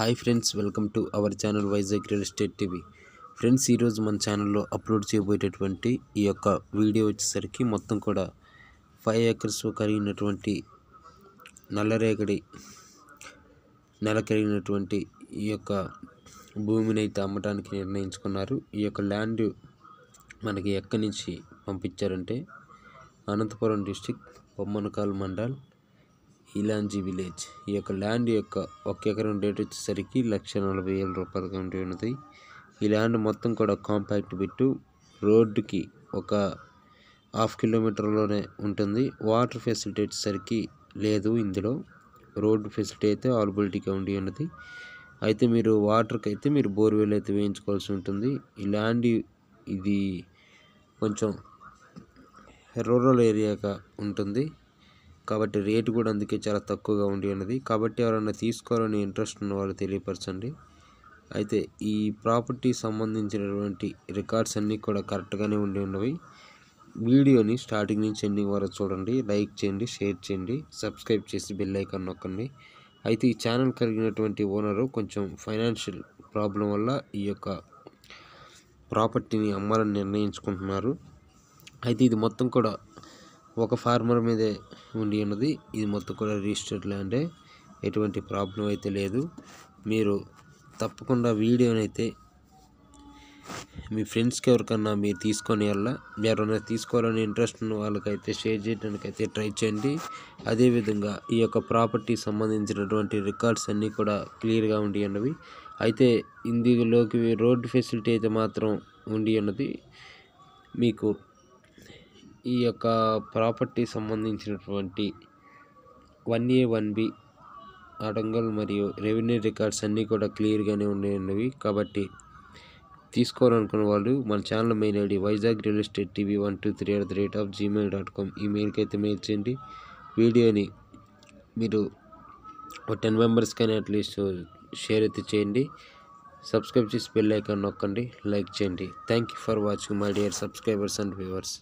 Hi friends welcome to our channel Vizag real estate TV. Friends ఈరోజు మన ఛానల్లో upload చేయబోయేటటువంటి ఈ యొక్క వీడియో వచ్చేసరికి మొత్తం కూడా ఫైవ్ ఏకర్స్ కలిగినటువంటి నల్లరేగడి నెల కలిగినటువంటి ఈ యొక్క భూమిని అయితే అమ్మటానికి నిర్ణయించుకున్నారు. ఈ యొక్క ల్యాండ్ మనకి ఎక్కడి నుంచి పంపించారంటే అనంతపురం డిస్టిక్ బొమ్మనకాల్ మండల్ ఇలాంజీ విలేజ్. ఈ యొక్క ల్యాండ్ యొక్క ఒక ఎకరం రేట్ వచ్చేసరికి లక్ష నలభై వేల రూపాయలుగా ఉండి ఉన్నది. ఈ ల్యాండ్ మొత్తం కూడా కాంపాక్ట్ బిట్టు రోడ్డుకి ఒక హాఫ్ కిలోమీటర్లోనే ఉంటుంది. వాటర్ ఫెసిలిటీ వచ్చేసరికి లేదు ఇందులో. రోడ్డు ఫెసిలిటీ అయితే అవైలబిలిటీగా ఉండి ఉన్నది. అయితే మీరు వాటర్కి అయితే మీరు బోర్వెల్ అయితే వేయించుకోవాల్సి ఉంటుంది. ఈ ల్యాండ్ ఇది కొంచెం రూరల్ ఏరియాగా ఉంటుంది. కాబట్టి రేటు కూడా అందుకే చాలా తక్కువగా ఉండి ఉన్నది. కాబట్టి ఎవరైనా తీసుకోవాలని ఇంట్రెస్ట్ ఉన్న వాళ్ళు తెలియపరచండి. అయితే ఈ ప్రాపర్టీ సంబంధించినటువంటి రికార్డ్స్ అన్నీ కూడా కరెక్ట్గానే ఉండి ఉన్నవి. వీడియోని స్టార్టింగ్ నుంచి ఎండింగ్ వరకు చూడండి. లైక్ చేయండి షేర్ చేయండి సబ్స్క్రైబ్ చేసి బెల్ ఐకాన్ నొక్కండి. అయితే ఈ ఛానల్ కలిగినటువంటి ఓనరు కొంచెం ఫైనాన్షియల్ ప్రాబ్లం వల్ల ఈ యొక్క ప్రాపర్టీని అమ్మాలని నిర్ణయించుకుంటున్నారు. అయితే ఇది మొత్తం కూడా ఒక ఫార్మర్ మీదే ఉండి ఉన్నది. ఇది మొత్తం కూడా రిజిస్టర్డ్ ల్యాండే ఎటువంటి ప్రాబ్లం అయితే లేదు. మీరు తప్పకుండా వీడియోని అయితే మీ ఫ్రెండ్స్కి ఎవరికన్నా మీరు తీసుకొని వల్ల ఎవరైనా తీసుకోవాలని ఇంట్రెస్ట్ ఉన్న వాళ్ళకైతే షేర్ చేయడానికి అయితే ట్రై చేయండి అదేవిధంగా ఈ యొక్క ప్రాపర్టీ సంబంధించినటువంటి రికార్డ్స్ అన్నీ కూడా క్లియర్గా ఉండి ఉన్నవి. అయితే ఇందులోకి రోడ్డు ఫెసిలిటీ అయితే మాత్రం ఉండి ఉన్నది. మీకు ఈ యొక్క ప్రాపర్టీ సంబంధించినటువంటి one A one B adangal మరియు రెవెన్యూ రికార్డ్స్ అన్నీ కూడా క్లియర్గానే ఉండేవి కాబట్టి తీసుకోవాలనుకున్న వాళ్ళు మన channel mail ID Vizag real estate TV one two three at the rate of Gmail dot com ఈ మెయిల్కి అయితే మెయిల్ చేయండి. వీడియోని మీరు ఒక టెన్ మెంబర్స్కైనా అట్లీస్ట్ షేర్ అయితే చేయండి. సబ్స్క్రైబ్ చేసి బెల్ ఐకాన్ నొక్కండి. లైక్ చేయండి. Thank you for watching my dear subscribers and viewers.